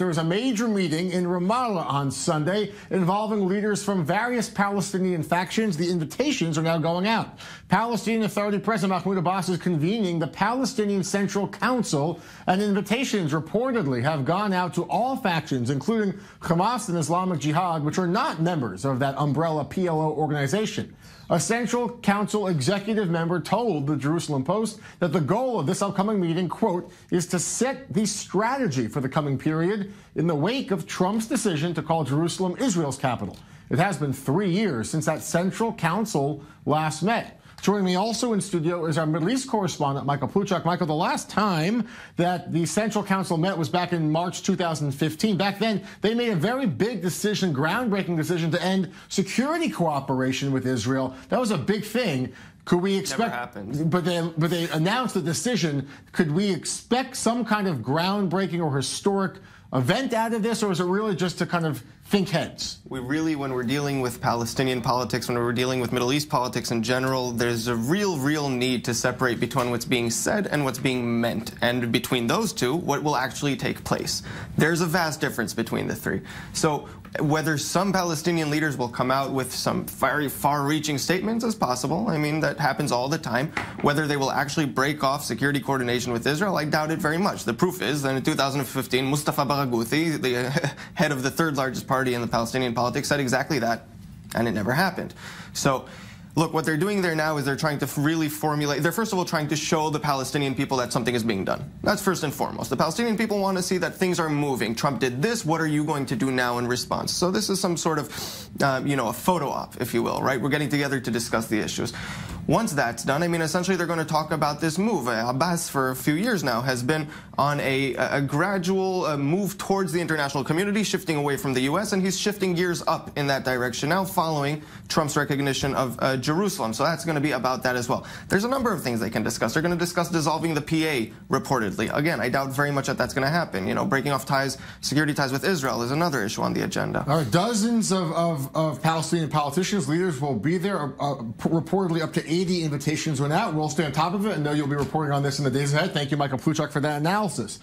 There was a major meeting in Ramallah on Sunday involving leaders from various Palestinian factions. The invitations are now going out. Palestinian Authority President Mahmoud Abbas is convening the Palestinian Central Council, and invitations reportedly have gone out to all factions, including Hamas and Islamic Jihad, which are not members of that umbrella PLO organization. A Central Council executive member told the Jerusalem Post that the goal of this upcoming meeting, quote, is to set the strategy for the coming period in the wake of Trump's decision to call Jerusalem Israel's capital. It has been three years since that Central Council last met. Joining me also in studio is our Middle East correspondent, Michael Pluchak. Michael, the last time that the Central Council met was back in March 2015. Back then, they made a very big decision, groundbreaking decision to end security cooperation with Israel. That was a big thing. Could we expect? But they but they announced the decision. Could we expect some kind of groundbreaking or historic event out of this, or is it really just to kind of think heads? We really, when we're dealing with Palestinian politics, when we're dealing with Middle East politics in general, there's a real, real need to separate between what's being said and what's being meant. And between those two, what will actually take place. There's a vast difference between the three. So whether some Palestinian leaders will come out with some very far-reaching statements is possible. I mean, that happens all the time. Whether they will actually break off security coordination with Israel, I doubt it very much. The proof is that in 2015, Mustafa Barghouti, the head of the third largest party in the Palestinian politics, said exactly that, and it never happened. So Look, what they're doing there now is they're trying to really formulate, they're first of all trying to show the Palestinian people that something is being done. That's first and foremost. The Palestinian people want to see that things are moving. Trump did this, what are you going to do now in response? So this is some sort of, uh, you know, a photo op, if you will, right? We're getting together to discuss the issues. Once that's done, I mean, essentially they're going to talk about this move. Uh, Abbas, for a few years now, has been on a, a gradual uh, move towards the international community, shifting away from the U.S., and he's shifting gears up in that direction now following Trump's recognition of uh, Jerusalem. So that's going to be about that as well. There's a number of things they can discuss. They're going to discuss dissolving the PA, reportedly. Again, I doubt very much that that's going to happen. You know, breaking off ties, security ties with Israel is another issue on the agenda. All right, dozens of, of, of Palestinian politicians, leaders will be there, uh, reportedly up to 80 80 invitations went out. We'll stay on top of it and know you'll be reporting on this in the days ahead. Thank you, Michael Pluchak, for that analysis.